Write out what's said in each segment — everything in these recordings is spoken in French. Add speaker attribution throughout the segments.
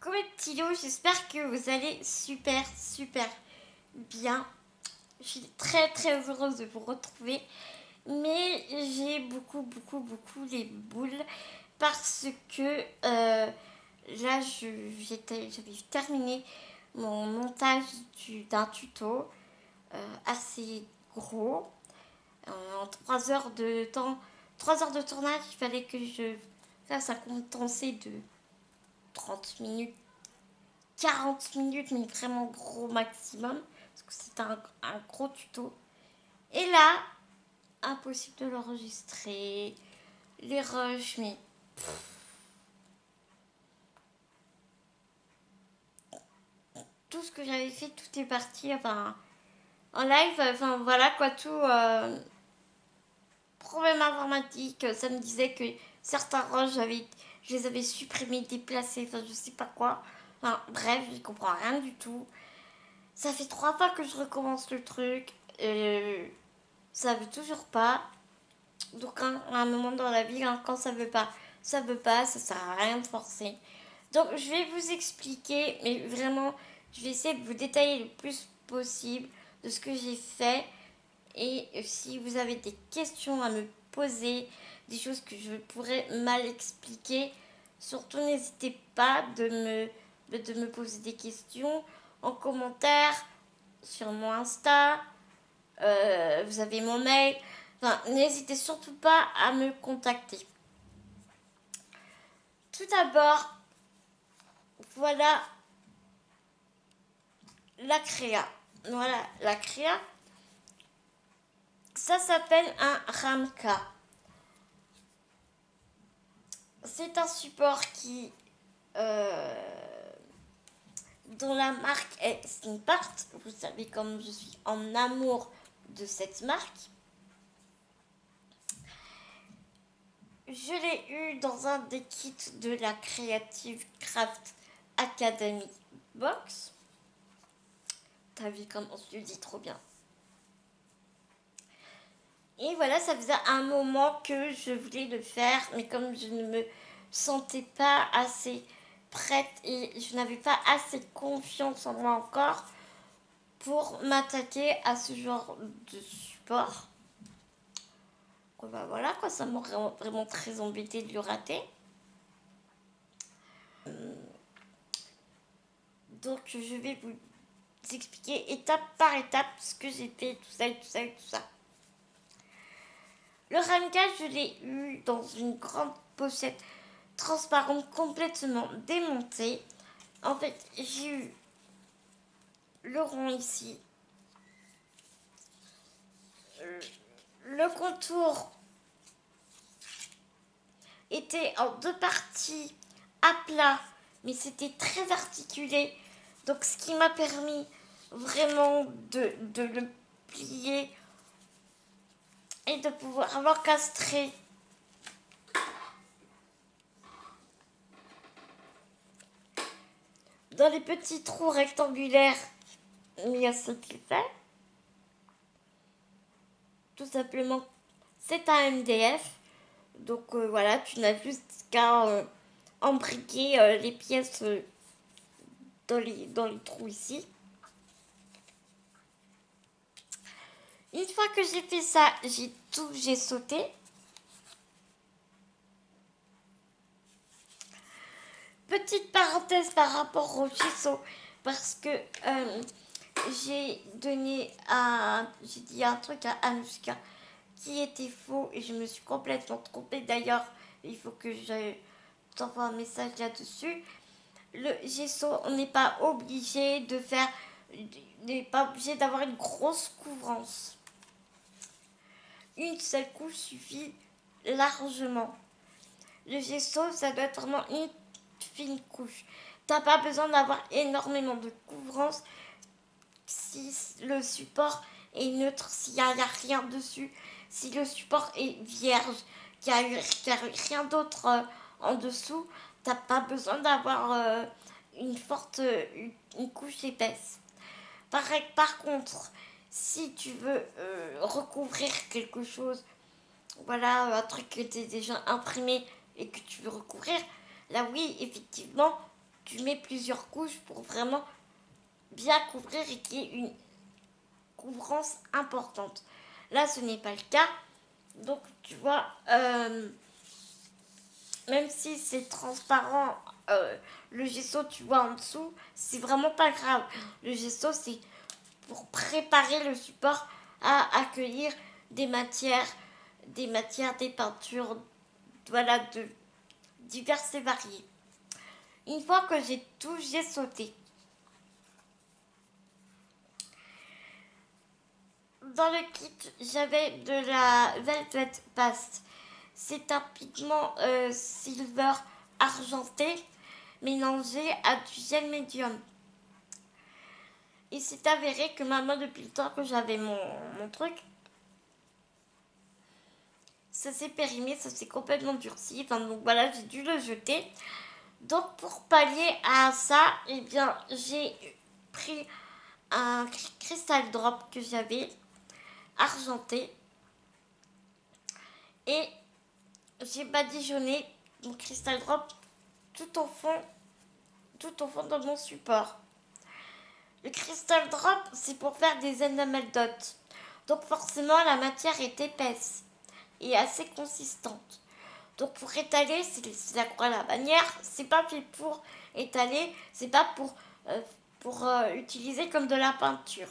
Speaker 1: Coucou mes petits j'espère que vous allez super super bien. Je suis très très heureuse de vous retrouver. Mais j'ai beaucoup beaucoup beaucoup les boules parce que euh, là j'avais terminé mon montage d'un tuto euh, assez gros. en 3 heures de temps, 3 heures de tournage, il fallait que je fasse un condensé de 30 minutes, 40 minutes, mais vraiment gros maximum, parce que c'est un, gros tuto. Et là, impossible de l'enregistrer. Les rushs, mais... Tout ce que j'avais fait, tout est parti, enfin... En live, enfin voilà quoi, tout... Euh, problème informatique, ça me disait que certains rushs, j'avais je les avais supprimés, déplacés, enfin je sais pas quoi. Enfin bref, je comprends rien du tout. Ça fait trois fois que je recommence le truc. Et ça veut toujours pas. Donc à un moment dans la vie, hein, quand ça veut pas, ça veut pas, ça sert à rien de forcer. Donc je vais vous expliquer, mais vraiment, je vais essayer de vous détailler le plus possible de ce que j'ai fait. Et si vous avez des questions à me poser, des choses que je pourrais mal expliquer. Surtout, n'hésitez pas de me, poser des questions en commentaire sur mon Insta. Euh, vous avez mon mail. Enfin, n'hésitez surtout pas à me contacter. Tout d'abord, voilà la créa. Voilà la créa. Ça s'appelle un ramka. C'est un support qui, euh, dont la marque est Skinpart. Vous savez comme je suis en amour de cette marque. Je l'ai eu dans un des kits de la Creative Craft Academy Box. T'as vu comme on se dit trop bien. Et voilà, ça faisait un moment que je voulais le faire, mais comme je ne me sentais pas assez prête et je n'avais pas assez confiance en moi encore pour m'attaquer à ce genre de support. Bah voilà quoi, ça m'aurait vraiment très embêté de le rater. Donc je vais vous expliquer étape par étape ce que j'ai fait, tout ça et tout ça et tout ça. Le ramka, je l'ai eu dans une grande pochette transparente complètement démontée. En fait, j'ai eu le rond ici. Le contour était en deux parties à plat, mais c'était très articulé. Donc, ce qui m'a permis vraiment de, de le plier et de pouvoir l'encastrer dans les petits trous rectangulaires mis à ce qu'il fait. Tout simplement, c'est un MDF. Donc euh, voilà, tu n'as juste qu'à euh, embriquer euh, les pièces dans, les, dans les trous ici. Une fois que j'ai fait ça, j'ai tout, j'ai sauté. Petite parenthèse par rapport au gesso, parce que euh, j'ai donné un, j'ai dit un truc à Anushka qui était faux et je me suis complètement trompée. D'ailleurs, il faut que je t'envoie un message là-dessus. Le gesso, on n'est pas obligé de faire, n'est pas obligé d'avoir une grosse couvrance une seule couche suffit largement. Le gesso, ça doit être vraiment une fine couche. T'as pas besoin d'avoir énormément de couvrance si le support est neutre, s'il n'y a, rien dessus, si le support est vierge, qu'il n'y a, rien d'autre euh, en dessous, t'as pas besoin d'avoir euh, une forte une, couche épaisse. Par contre, si tu veux euh, recouvrir quelque chose, voilà, un truc que tu déjà imprimé et que tu veux recouvrir, là oui, effectivement, tu mets plusieurs couches pour vraiment bien couvrir et qu'il y ait une couvrance importante. Là, ce n'est pas le cas. Donc, tu vois, euh, même si c'est transparent, euh, le gesso, tu vois, en dessous, c'est vraiment pas grave. Le gesso, c'est pour préparer le support à accueillir des matières, des matières, des peintures, voilà, de diverses et variées. Une fois que j'ai tout, sauté. Dans le kit, j'avais de la Velvet Paste. C'est un pigment euh, silver argenté mélangé à du gel médium. Il s'est avéré que maman, depuis le temps que j'avais mon, mon truc, ça s'est périmé, ça s'est complètement durci. Enfin, donc voilà, j'ai dû le jeter. Donc pour pallier à ça, eh bien, j'ai pris un cristal drop que j'avais argenté et j'ai badigeonné mon cristal drop tout au fond tout au de mon support. Le cristal drop, c'est pour faire des enamel dots. Donc forcément, la matière est épaisse et assez consistante. Donc pour étaler, c'est la croix la bannière, c'est pas fait pour étaler, c'est pas pour, euh, euh, utiliser comme de la peinture.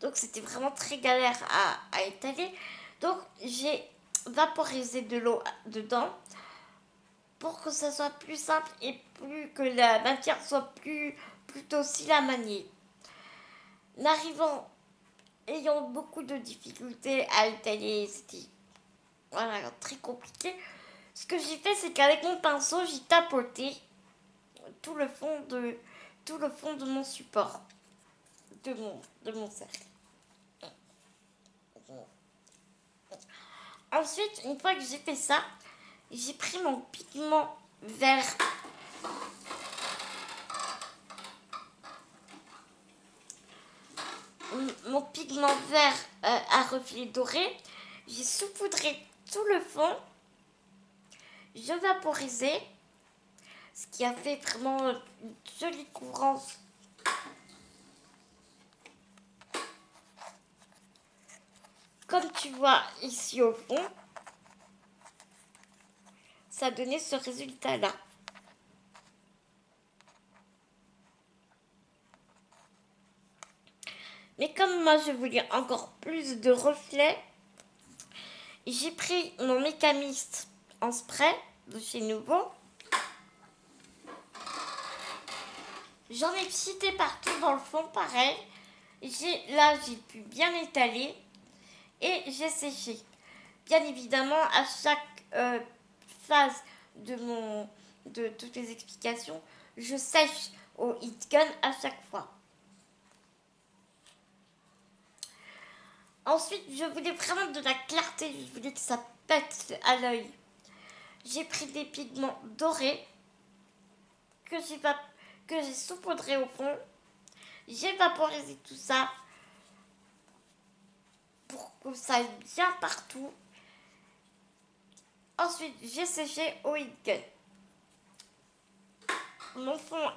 Speaker 1: Donc c'était vraiment très galère à étaler. Donc j'ai vaporisé de l'eau dedans pour que ça soit plus simple et plus que la matière soit plus plutôt si à manier. N'arrivant, ayant beaucoup de difficultés à étaler, c'était voilà, très compliqué. Ce que j'ai fait, c'est qu'avec mon pinceau, j'ai tapoté tout le fond de tout le fond de mon support, de mon de mon cercle. Ensuite, une fois que j'ai fait ça, j'ai pris mon pigment vert. Mon pigment vert euh, à reflet doré. J'ai saupoudré tout le fond. Je vaporisais. Ce qui a fait vraiment une jolie couvrance. Comme tu vois ici au fond ça ce résultat-là. Mais comme moi je voulais encore plus de reflets, j'ai pris mon mécamiste en spray de chez Nouveau. J'en ai cité partout dans le fond, pareil. Là, j'ai pu bien étaler et j'ai séché. Bien évidemment, à chaque euh, de, mon, de toutes les explications, je sèche au hit gun à chaque fois. Ensuite, je voulais vraiment de la clarté, je voulais que ça pète à l'œil. J'ai pris des pigments dorés que j'ai que j'ai saupoudré au fond. J'ai vaporisé tout ça pour que ça aille bien partout. Ensuite, j'ai séché au gun. Mon fond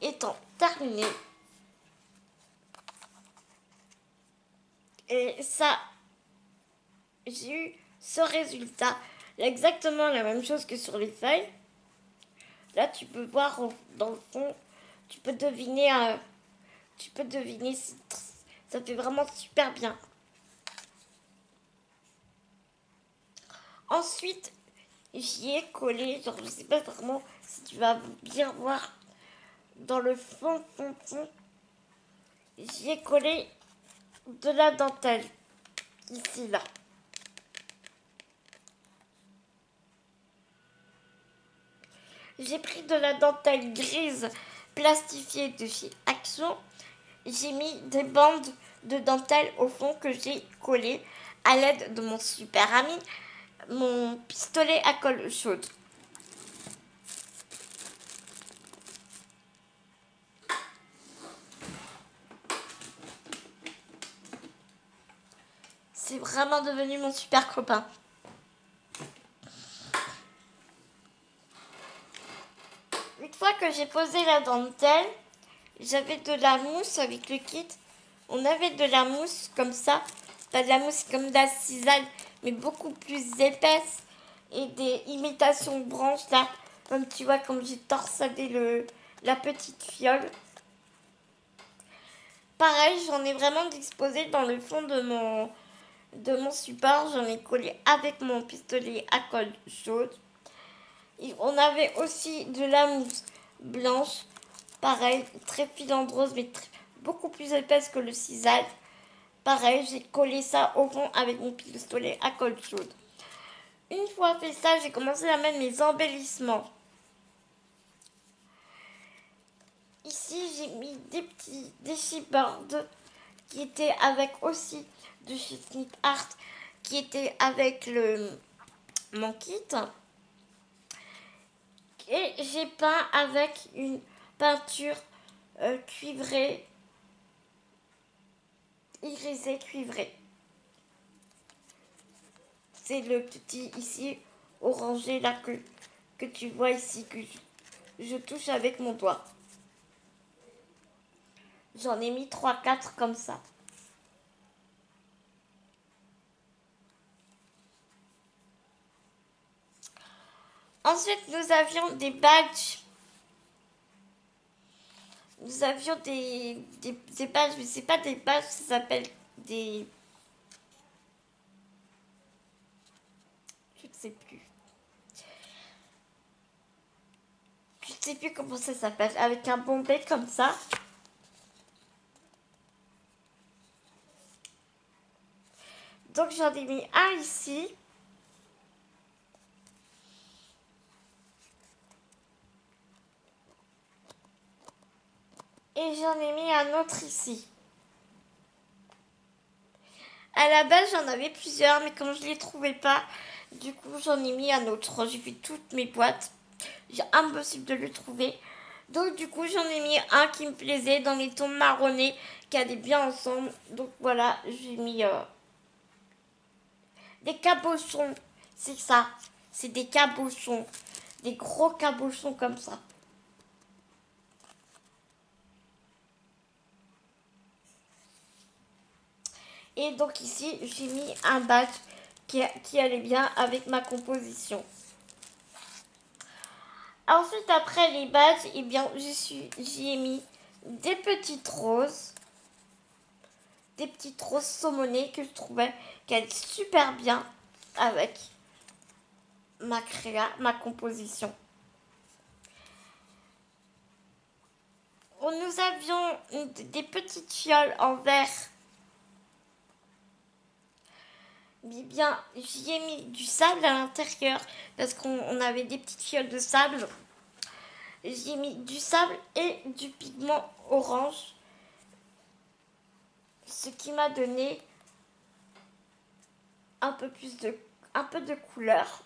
Speaker 1: étant terminé. Et ça, j'ai eu ce résultat. Exactement la même chose que sur les feuilles. Là, tu peux voir dans le fond, tu peux deviner, euh, tu peux deviner, ça fait vraiment super bien. Ensuite, j'y ai collé, genre je sais pas vraiment si tu vas bien voir dans le fond, fond, fond. J'y ai collé de la dentelle, ici, là. J'ai pris de la dentelle grise plastifiée de chez Action. J'ai mis des bandes de dentelle au fond que j'ai collées à l'aide de mon super ami mon pistolet à colle chaude. C'est vraiment devenu mon super copain. Une fois que j'ai posé la dentelle, j'avais de la mousse avec le kit. On avait de la mousse comme ça. Pas de la mousse comme de la mais beaucoup plus épaisse. Et des imitations de branches là. Comme tu vois, comme j'ai torsadé le, la petite fiole. Pareil, j'en ai vraiment disposé dans le fond de mon, de mon support. J'en ai collé avec mon pistolet à colle chaude. Et on avait aussi de la mousse blanche. Pareil, très filandreuse, mais beaucoup plus épaisse que le cisaille. Pareil, j'ai collé ça au fond avec mon pistolet à colle chaude. Une fois fait ça, j'ai commencé à mettre mes embellissements. Ici, j'ai mis des petits déchirboards qui étaient avec aussi chez Snip Art, qui étaient avec le mon kit. Et j'ai peint avec une peinture euh, cuivrée, irisée cuivrée. C'est le petit ici orangé là que, que tu vois ici, que je touche avec mon doigt. J'en ai mis 3-4 comme ça. Ensuite, nous avions des badges. Nous avions des, des, badges, mais c'est pas des badges, ça s'appelle des... Je ne sais plus. Je ne sais plus comment ça s'appelle. Avec un bombé comme ça. Donc j'en ai mis un ici. Et j'en ai mis un autre ici. À la base, j'en avais plusieurs, mais comme je ne les trouvais pas, du coup, j'en ai mis un autre. J'ai fait toutes mes boîtes. Impossible de le trouver. Donc, du coup, j'en ai mis un qui me plaisait dans les tons marronnés, qui allaient bien ensemble. Donc, voilà, j'ai mis euh, des cabochons. C'est ça. C'est des cabochons. Des gros cabochons comme ça. Et donc ici, j'ai mis un badge qui, allait bien avec ma composition. Ensuite, après les badges, eh bien, j'y ai mis des petites roses des petites roses saumonées que je trouvais qu'elle super bien avec ma créa, ma composition. Nous avions des petites fioles en verre. Bien, j'y ai mis du sable à l'intérieur parce qu'on avait des petites fioles de sable. J'y ai mis du sable et du pigment orange ce qui m'a donné un peu plus de un peu de couleur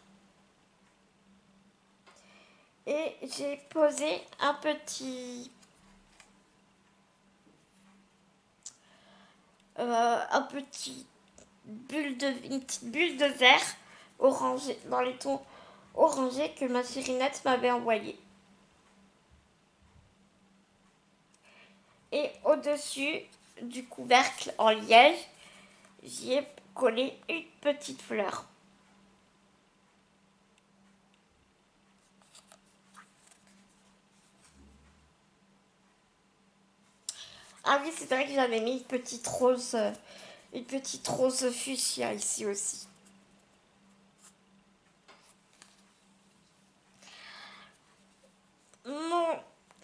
Speaker 1: et j'ai posé un petit euh, un petit bulle de une petite bulle de verre orangé dans les tons orangés que ma Nette m'avait envoyé et au dessus du couvercle en liège, j'y ai collé une petite fleur. Ah oui, c'est vrai que j'avais mis une petite rose, une petite rose fuchsia ici aussi.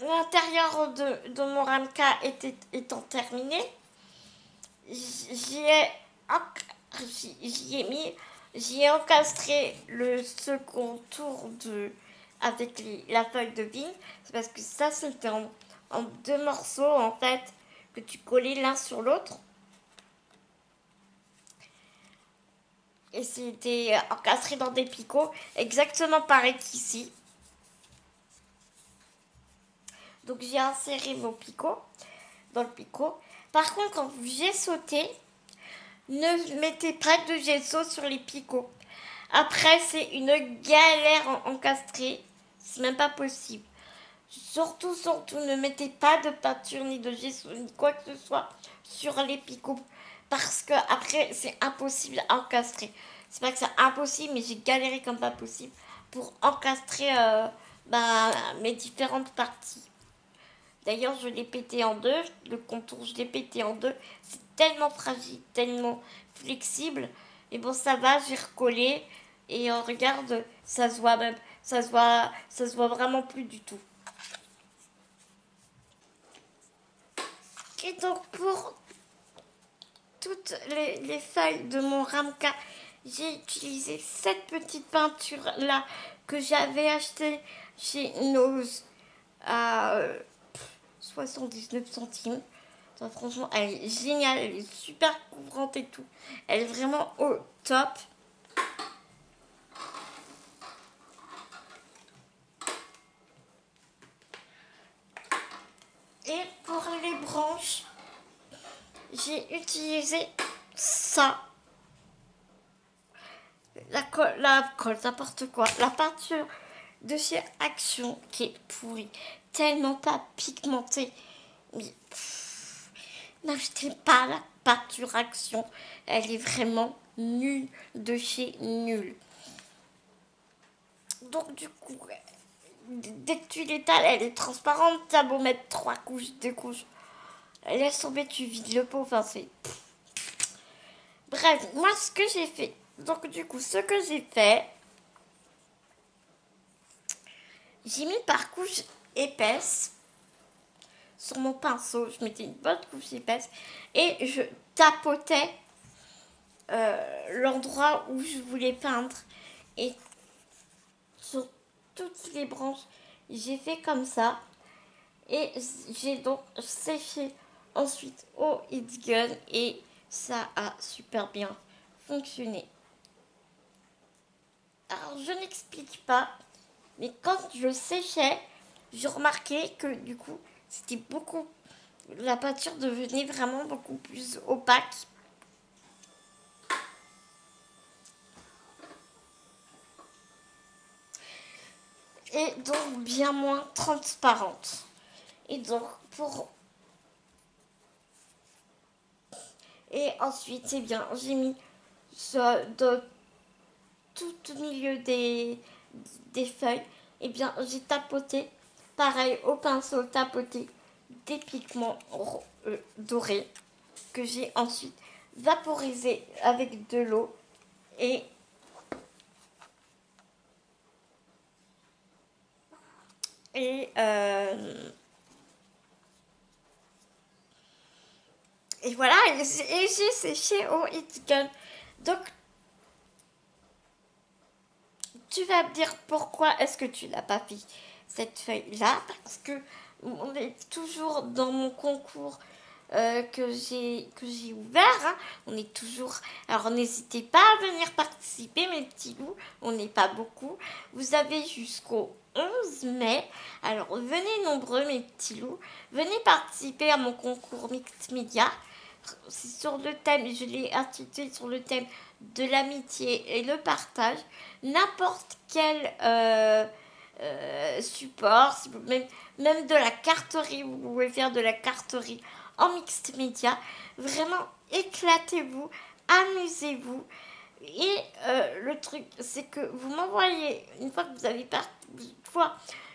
Speaker 1: L'intérieur de, de, mon ramka était, étant terminé, j'y ai, mis, j'y encastré le second tour de, avec la feuille de vigne. C'est parce que ça, c'était en, en deux morceaux, en fait, que tu collais l'un sur l'autre. Et c'était encastré dans des picots, exactement pareil qu'ici. Donc j'ai inséré mon picot dans le picot. Par contre, quand j'ai sauté, ne mettez pas de gesso sur les picots. Après, c'est une galère en encastrer. C'est même pas possible. Surtout, surtout, ne mettez pas de peinture ni de gesso ni quoi que ce soit sur les picots. Parce que après, c'est impossible à encastrer. C'est pas que c'est impossible, mais j'ai galéré comme pas possible pour encastrer euh, bah, mes différentes parties. D'ailleurs, je l'ai pété en deux. Le contour, je l'ai pété en deux. C'est tellement fragile, tellement flexible. Et bon, ça va, j'ai recollé. Et on regarde, ça se voit même. Ça se voit, ça se voit vraiment plus du tout. Et donc, pour toutes les, les feuilles de mon Ramka, j'ai utilisé cette petite peinture là que j'avais acheté chez Nose à 79 centimes. franchement, elle est géniale, elle est super couvrante et tout. Elle est vraiment au top. Et pour les branches, j'ai utilisé ça. La colle, la colle, n'importe quoi. La peinture de chez Action qui est pourrie. Tellement pas pigmentée. Mais n'achetez pas la peinture Action. Elle est vraiment nulle de chez nulle. Donc du coup, dès que tu l'étales, elle est transparente. T'as beau mettre trois couches, deux couches. Laisse tomber, tu vides le pot. Enfin, c'est... Bref, moi, ce que j'ai fait... Donc du coup, ce que j'ai fait, j'ai mis par couche épaisse sur mon pinceau. Je mettais une bonne couche épaisse et je tapotais euh, l'endroit où je voulais peindre. Et sur toutes les branches, j'ai fait comme ça. Et j'ai donc séché ensuite au It's Gun et ça a super bien fonctionné. Alors je n'explique pas, mais quand je séchais, je remarquais que du coup, c'était beaucoup. La peinture devenait vraiment beaucoup plus opaque. Et donc bien moins transparente. Et donc pour. Et ensuite, bien, j'ai mis ça tout au milieu des, des feuilles, et eh bien j'ai tapoté, pareil au pinceau, tapoté des pigments euh, dorés que j'ai ensuite vaporisé avec de l'eau et et euh, voilà et j'ai séché au It donc tu vas me dire pourquoi est-ce que tu l'as pas fait cette feuille-là Parce que on est toujours dans mon concours euh, que j'ai que j'ai ouvert. Hein. On est toujours. Alors n'hésitez pas à venir participer, mes petits loups. On n'est pas beaucoup. Vous avez jusqu'au 11 mai. Alors venez nombreux, mes petits loups. Venez participer à mon concours Mixed Media. Sur le thème, je l'ai intitulé sur le thème de l'amitié et le partage, n'importe quel euh, euh, support, même, même de la carterie, vous pouvez faire de la carterie en mixte média. Vraiment, éclatez-vous, amusez-vous. Et euh, le truc, c'est que vous m'envoyez, une fois que vous avez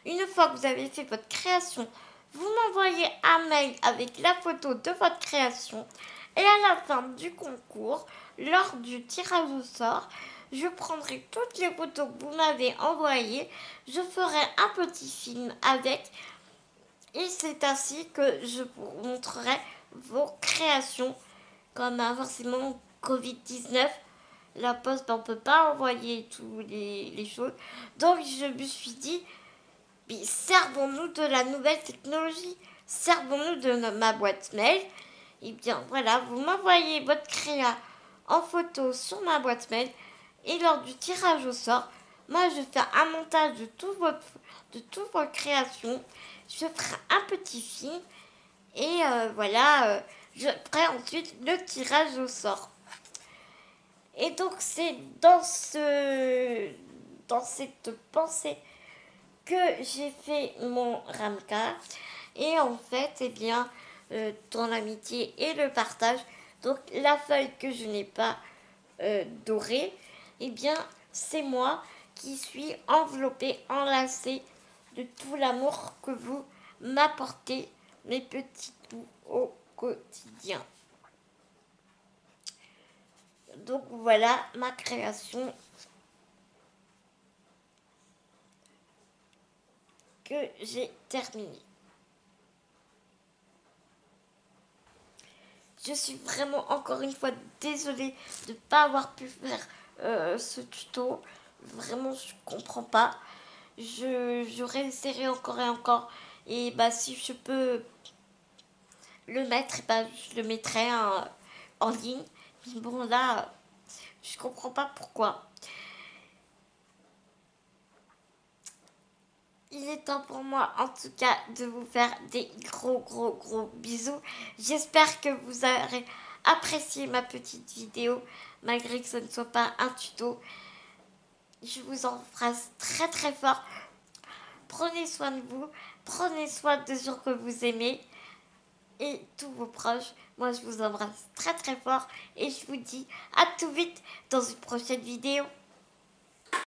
Speaker 1: une fois que vous avez fait votre création, vous m'envoyez un mail avec la photo de votre création. Et à la fin du concours, lors du tirage au sort, je prendrai toutes les photos que vous m'avez envoyées, je ferai un petit film avec et c'est ainsi que je vous montrerai vos créations comme forcément Covid-19 la poste on peut pas envoyer tous les, les, choses donc je me suis dit servons-nous de la nouvelle technologie servons-nous de ma boîte mail et bien voilà vous m'envoyez votre créa en photo sur ma boîte mail et lors du tirage au sort, moi je fais un montage de, toutes vos créations. Je ferai un petit film et euh, voilà, euh, je ferai ensuite le tirage au sort. Et donc c'est dans ce dans cette pensée que j'ai fait mon ramka. Et en fait, eh bien, euh, dans l'amitié et le partage, donc la feuille que je n'ai pas euh, dorée, eh bien, c'est moi qui suis enveloppée, enlacée de tout l'amour que vous m'apportez, mes petits bouts, au quotidien. Donc voilà ma création que j'ai terminée. Je suis vraiment encore une fois désolée de ne pas avoir pu faire euh, ce tuto. Vraiment, je comprends pas. Je, je réessayerai encore et encore. Et bah, si je peux le mettre, bah, je le mettrai en ligne. Mais bon, là, je comprends pas pourquoi. Il est temps pour moi, en tout cas, de vous faire des gros, gros, gros bisous. J'espère que vous aurez apprécié ma petite vidéo, malgré que ce ne soit pas un tuto. Je vous embrasse très, très fort. Prenez soin de vous. Prenez soin de gens que vous aimez et tous vos proches. Moi, je vous embrasse très, très fort et je vous dis à tout vite dans une prochaine vidéo.